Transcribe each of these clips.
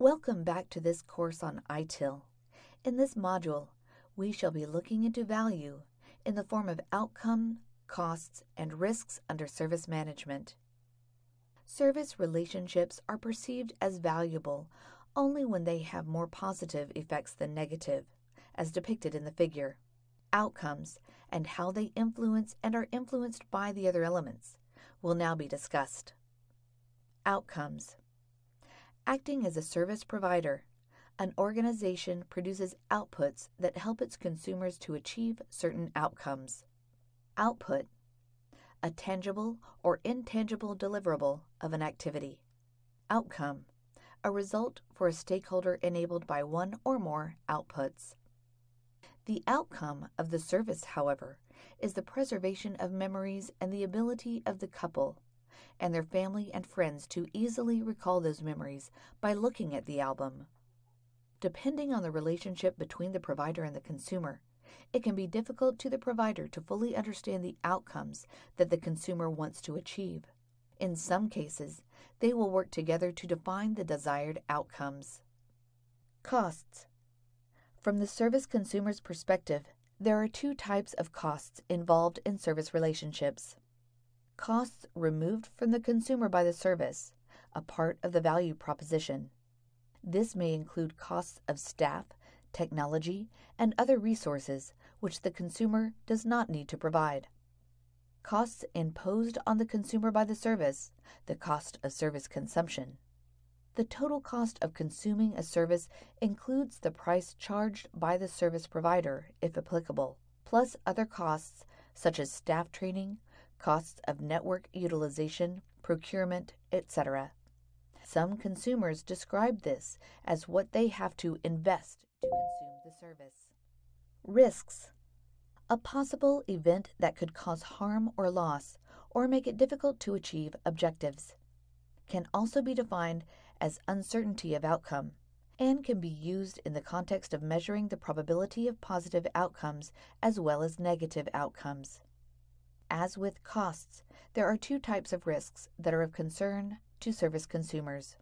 Welcome back to this course on ITIL. In this module, we shall be looking into value in the form of outcome, costs, and risks under service management. Service relationships are perceived as valuable only when they have more positive effects than negative, as depicted in the figure. Outcomes and how they influence and are influenced by the other elements will now be discussed. Outcomes Acting as a service provider, an organization produces outputs that help its consumers to achieve certain outcomes. Output a tangible or intangible deliverable of an activity. Outcome a result for a stakeholder enabled by one or more outputs. The outcome of the service, however, is the preservation of memories and the ability of the couple and their family and friends to easily recall those memories by looking at the album. Depending on the relationship between the provider and the consumer, it can be difficult to the provider to fully understand the outcomes that the consumer wants to achieve. In some cases, they will work together to define the desired outcomes. Costs From the service consumer's perspective, there are two types of costs involved in service relationships. Costs removed from the consumer by the service, a part of the value proposition. This may include costs of staff, technology, and other resources which the consumer does not need to provide. Costs imposed on the consumer by the service, the cost of service consumption. The total cost of consuming a service includes the price charged by the service provider, if applicable, plus other costs such as staff training, costs of network utilization, procurement, etc. Some consumers describe this as what they have to invest to consume the service. Risks A possible event that could cause harm or loss or make it difficult to achieve objectives. Can also be defined as uncertainty of outcome and can be used in the context of measuring the probability of positive outcomes as well as negative outcomes. As with costs, there are two types of risks that are of concern to service consumers.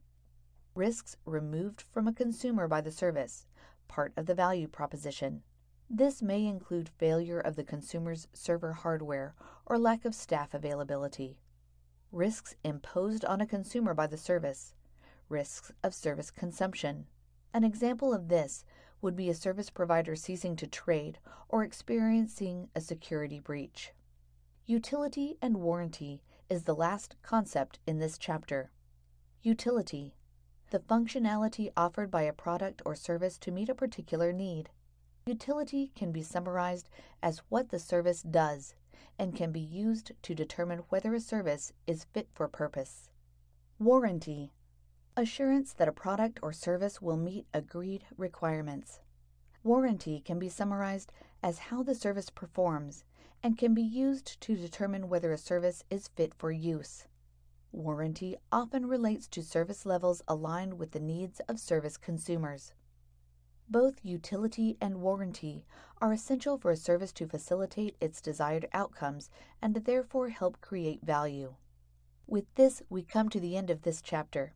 Risks removed from a consumer by the service, part of the value proposition. This may include failure of the consumer's server hardware or lack of staff availability. Risks imposed on a consumer by the service. Risks of service consumption. An example of this would be a service provider ceasing to trade or experiencing a security breach. Utility and warranty is the last concept in this chapter. Utility the functionality offered by a product or service to meet a particular need. Utility can be summarized as what the service does and can be used to determine whether a service is fit for purpose. Warranty assurance that a product or service will meet agreed requirements. Warranty can be summarized as how the service performs and can be used to determine whether a service is fit for use. Warranty often relates to service levels aligned with the needs of service consumers. Both utility and warranty are essential for a service to facilitate its desired outcomes and therefore help create value. With this, we come to the end of this chapter.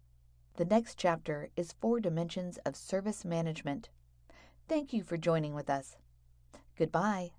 The next chapter is Four Dimensions of Service Management. Thank you for joining with us. Goodbye.